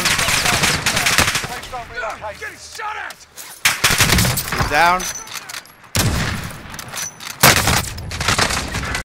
down. Getting shot at! He's down.